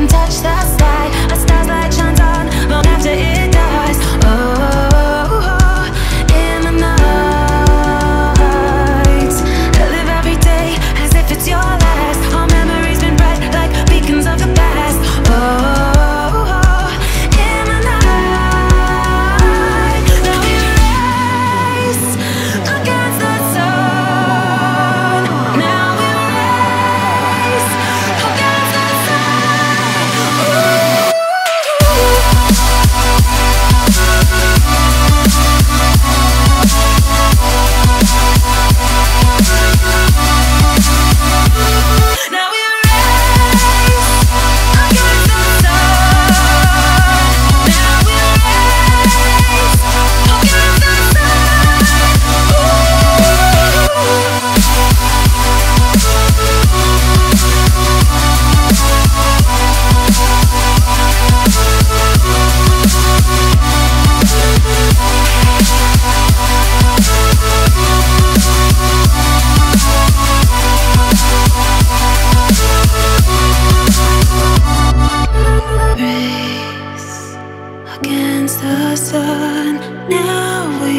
and touch the sky. sun. Now we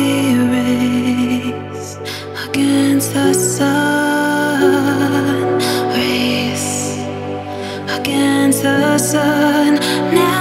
race against the sun. Race against the sun. Now